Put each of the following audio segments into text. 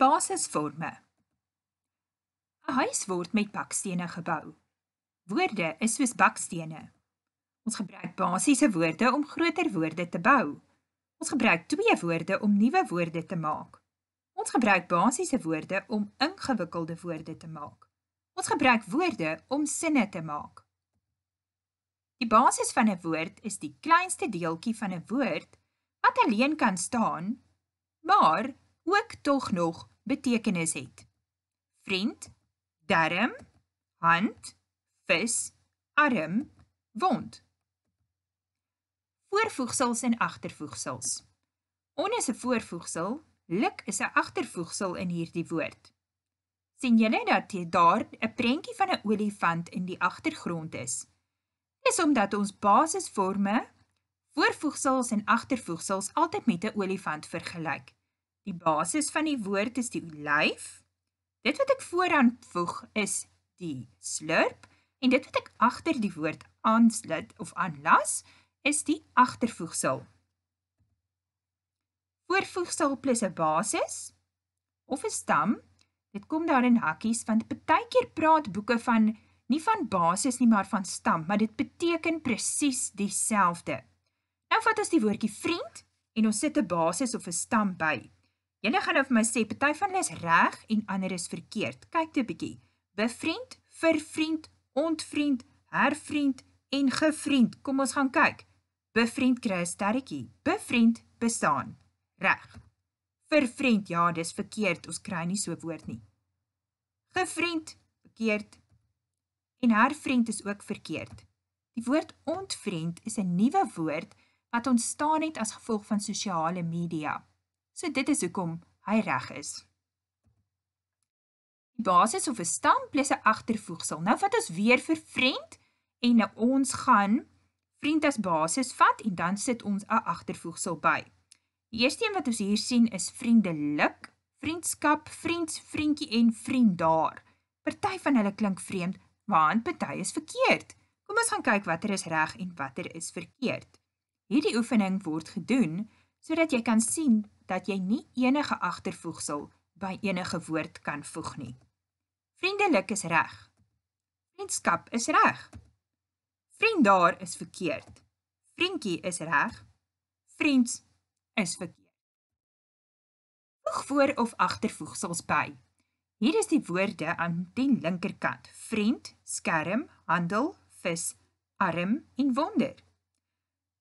Basisvorme. 'n Huis word met bakstene gebou. Woorde is soos bakstene. Ons gebruik basiese woorde om groter woorde te bou. Ons gebruik twee woorde om nuwe woorde te maak. Ons gebruik basiese woorde om ingewikkelde woorde te maak. Ons gebruik woorde om sinne te maak. Die basis van 'n woord is die kleinste deeltjie van 'n woord wat alleen kan staan, maar ook tog nog betekenis het. Vriend, darm, hand, vis, arm, wond. Voorvoegsels en agtervoegsels. On is 'n voorvoegsel, lik is 'n agtervoegsel in hierdie woord. sien julle dat daar 'n prentjie van 'n olifant in die agtergrond is? Dis omdat ons basisvorme, voorvoegsels en agtervoegsels altyd met 'n olifant vergelyk. Die basis van die woord is die lyf. Dit wat ek vooraan voeg is die slurp en dit wat ek agter die woord aansluit of aanlas is die agtervoegsel. Voorvoegsel plus 'n basis of 'n stam. Dit kom daar in hakkies want partykeer praat boeke van nie van basis nie maar van stam, maar dit beteken presies dieselfde. Nou vat ons die woordjie vriend en ons sit 'n basis of 'n stam by. Julle gaan nou vir my sê party van hulle is reg en ander is verkeerd. Kyk toe 'n bietjie. Bevriend, vervriend, ontvriend, hervriend en gevriend. Kom ons gaan kyk. Bevriend kry 'n sterretjie. Bevriend bestaan. Reg. Vervriend, ja, dis verkeerd. Ons kry nie so 'n woord nie. Gevriend, verkeerd. En hervriend is ook verkeerd. Die woord ontvriend is 'n nuwe woord wat ontstaan het as gevolg van sosiale media. So dit is hoekom hy reg is. Die basis of 'n stam plus 'n agtervoegsel. Nou vat ons weer vir vriend en nou ons gaan vriend as basis vat en dan sit ons 'n agtervoegsel by. Die eerste een wat ons hier sien is vriendelik, vriendskap, vriends, vriendjie en vriend daar. Party van hulle klink vreemd, want party is verkeerd. Kom ons gaan kyk watter is reg en watter is verkeerd. Hierdie oefening word gedoen sodat jy kan sien dat jy nie enige agtervoegsel by enige woord kan voeg nie. Vriendelik is reg. Vriendskap is reg. Vriend daar is verkeerd. Vriendjie is reg. Vriends is verkeerd. Voeg voor of agtervoegsels by. Hier is die woorde aan die linkerkant: vriend, skerm, handel, vis, arm en wonder.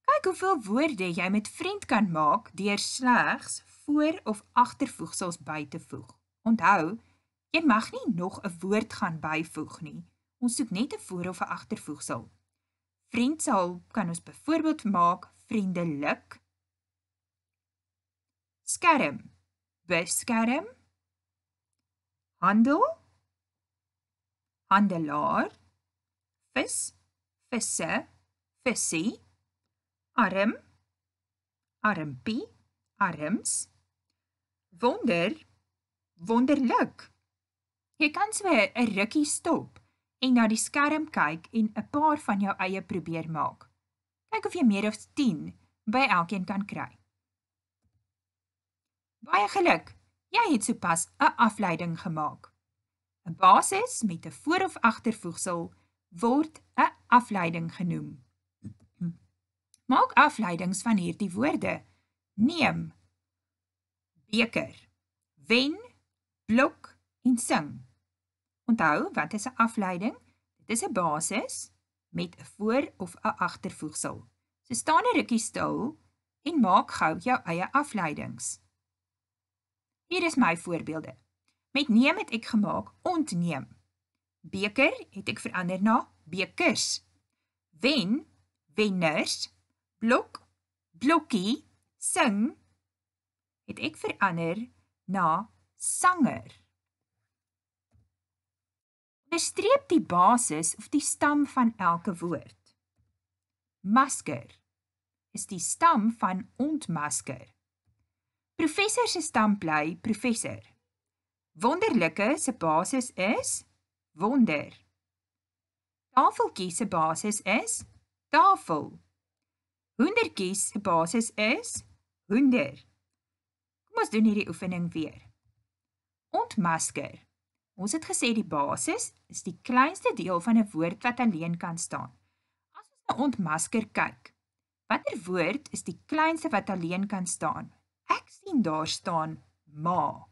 Kyk hoeveel woorde jy met vriend kan maak deur slegs voor of agtervoegsels by te voeg. Onthou, jy mag nie nog 'n woord gaan byvoeg nie. Ons soek net 'n voor of 'n agtervoegsel. Vriend sal kan ons byvoorbeeld maak vriendelik. Skerm, beskerm. Handel, handelaar. Vis, visse, visie arm, armpie, arms. Wonder, wonderlik. Jy kan so 'n rukkie stop en na die skerm kyk en 'n paar van jou eie probeer maak. Kyk of jy meer as 10 by elkeen kan kry. Baie geluk. Jy het sopas 'n afleiding gemaak. 'n Basis met 'n voor- of agtervoegsel word 'n afleiding genoem. Maak afleidings van hierdie woorde. Neem. Beker. Wen, blok en sing. Onthou, wat is 'n afleiding? Dit is 'n basis met 'n voor of 'n agtervoegsel. So staan 'n rukkie stil en maak gou jou eie afleidings. Hier is my voorbeelde. Met neem het ek gemaak ontneem. Beker het ek verander na bekers. Wen, wenners blok, blokkie, sing, het ek verander na sanger. Onderstreep die basis of die stam van elke woord. Masker is die stam van ontmasker. Professor se stam bly professor. Wonderlike se basis is wonder. Tafeltjie se basis is tafel. Hoendertjies se basis is hoender. Kom ons doen hierdie oefening weer. Ontmasker. Ons het gesê die basis is die kleinste deel van 'n woord wat alleen kan staan. As ons na ontmasker kyk, watter woord is die kleinste wat alleen kan staan? Ek sien daar staan ma.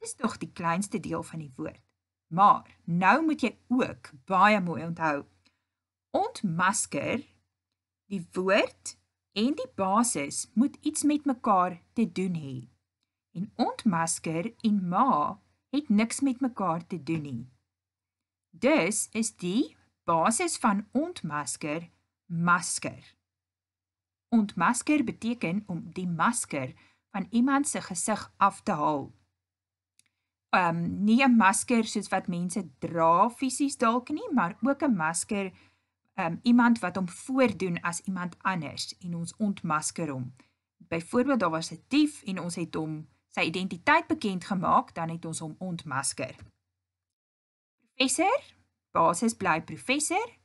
Dis tog die kleinste deel van die woord. Maar nou moet jy ook baie mooi onthou. Ontmasker die woord en die basis moet iets met mekaar te doen hê. En ontmasker en ma het niks met mekaar te doen nie. Dus is die basis van ontmasker masker. Ontmasker beteken om die masker van iemand se gesig af te haal. Um nie 'n masker soos wat mense dra fisies dalk nie, maar ook 'n masker um iemand wat hom voordoen as iemand anders en ons ontmasker hom. Byvoorbeeld daar was 'n dief en ons het hom sy identiteit bekend gemaak, dan het ons hom ontmasker. Professor, basis bly professor.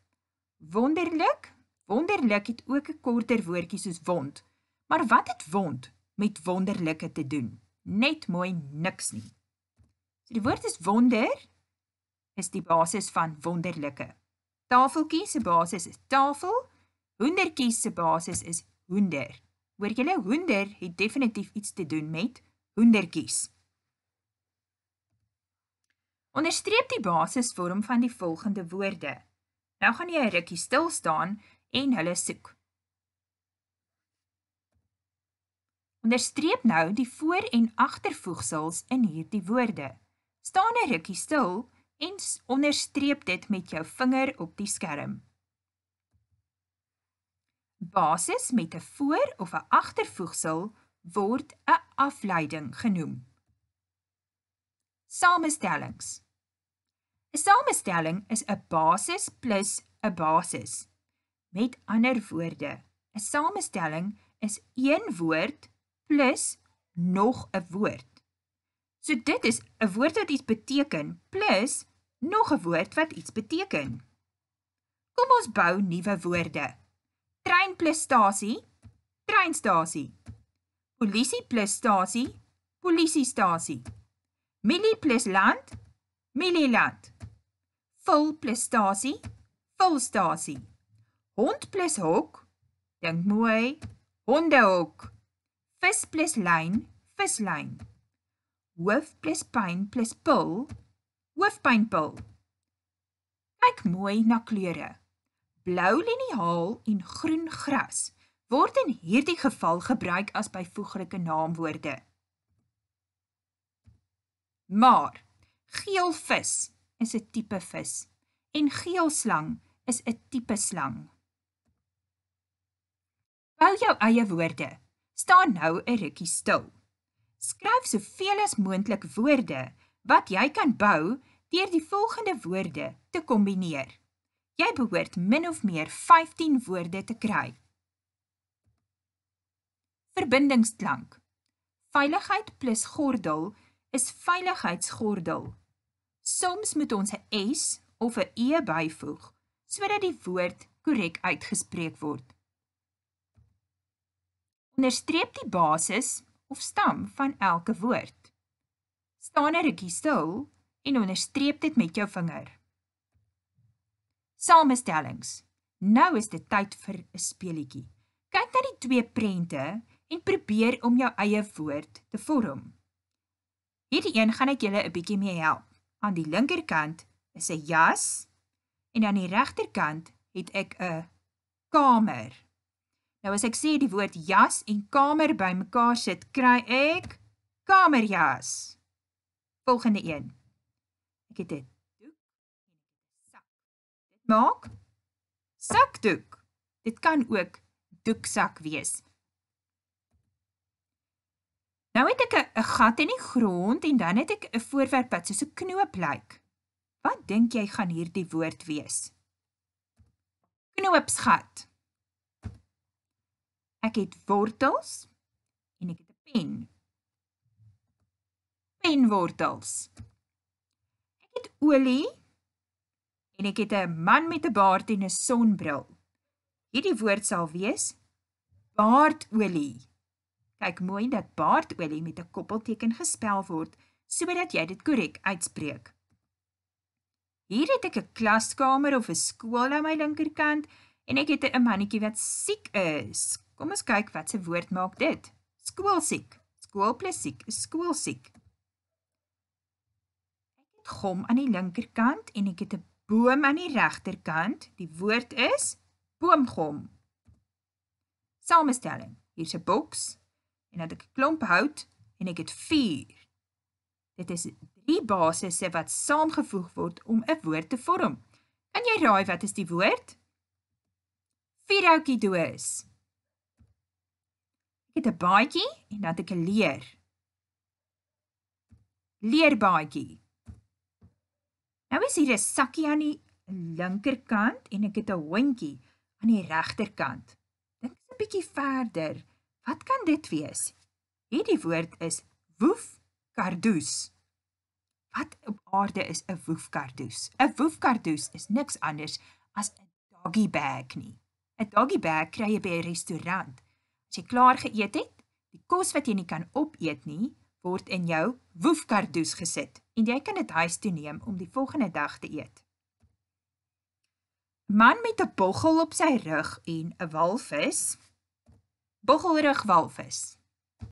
Wonderlik, wonderlik het ook 'n korter woordjie soos wond. Maar wat het wond met wonderlike te doen? Net mooi niks nie. So die woord is wonder is die basis van wonderlike. Tafeltjie se basis is tafel. Hoendertjie se basis is hoender. Hoor julle, hoender het definitief iets te doen met hoendertjies. Onderstreep die basisvorm van die volgende woorde. Nou gaan jy 'n rukkie stil staan en hulle soek. Onderstreep nou die voor- en agtervoegsels in hierdie woorde. Staan 'n rukkie stil en onderstreep dit met jou vinger op die skerm. Basis met 'n voor- of 'n agtervoegsel word 'n afleiding genoem. Samestellings. 'n Samestelling is 'n basis plus 'n basis. Met ander woorde, 'n samestelling is een woord plus nog 'n woord. So dit is 'n woord wat iets beteken plus nog 'n woord wat iets beteken. Kom ons bou nuwe woorde. Trein plus stasie, treinstasie. Polisie plus stasie, polisiestasie. Milie plus land, milieland. Vul plus stasie, vulstasie. Hond plus hok, dink mooi, hondehok. Vis plus lyn, vislyn. Hoof plus pyn plus pil, hoofpynpil. Kyk mooi na kleure. Blou liniaal en groen gras word in hierdie geval gebruik as byvoeglike naamwoorde. Maar geel vis is 'n tipe vis en geel slang is 'n tipe slang. Bou jou eie woorde. Staan nou 'n rukkie stil. Skryf soveel as moontlik woorde wat jy kan bou deur die volgende woorde te kombineer. Jy behoort min of meer 15 woorde te kry. Verbindingsklank. Veiligheid plus gordel is veiligheidsgordel. Soms moet ons 'n s of 'n e byvoeg sodat die woord korrek uitgespreek word. Onderstreep die basis of stam van elke woord. Staan 'n rukkie stil en onderstreep dit met jou vinger. Samestellings. Nou is dit tyd vir 'n speletjie. Kyk na die twee prente en probeer om jou eie woord te vorm. Hierdie een gaan ek julle 'n bietjie mee help. Aan die linkerkant is 'n jas en aan die regterkant het ek 'n kamer. Nou as ek sê die woord jas en kamer bymekaar sit, kry ek kamerjas. Volgende een. Ek het 'n doek en 'n sak. Dit maak sakdoek. Dit kan ook doeksak wees. Nou het ek 'n gat in die grond en dan het ek 'n voorwerp wat soos 'n knoop lyk. Wat dink jy gaan hierdie woord wees? Knoopsgat. Ek het wortels en ek het 'n pen. Penwortels. Ek het olie en ek het 'n man met 'n baard en 'n sonbril. Hierdie woord sal wees baardolie. Kyk mooi dat baardolie met 'n koppelteken gespel word sodat jy dit korrek uitspreek. Hier het ek 'n klaskamer of 'n skool aan my linkerkant en ek het 'n mannetjie wat siek is. Kom ons kyk wat se woord maak dit. Skoolsiek. Skool plus siek is skoolsiek. Ek het gom aan die linkerkant en ek het 'n boom aan die regterkant. Die woord is boomgom. Samestelling. Hier's 'n boks en dan 'n klomp hout en ek het 4. Dit is drie basisse wat saamgevoeg word om 'n woord te vorm. Kan jy raai wat is die woord? Vierhoutjie doos. Het 'n baadjie en dan het ek 'n leer. Leerbaadjie. Nou is hier 'n sakkie aan die linkerkant en ek het 'n hondjie aan die regterkant. Dink 'n bietjie verder. Wat kan dit wees? Hierdie woord is woefkardoes. Wat op aarde is 'n woefkardoes? 'n Woefkardoes is niks anders as 'n doggy bag nie. 'n Doggy bag kry jy by 'n restaurant. As jy klaar geëet het, die kos wat jy nie kan opeet nie, word in jou woefkardoes gesit en jy kan dit huis toe neem om die volgende dag te eet. Man met 'n boggel op sy rug en 'n walvis. Boggelrug walvis.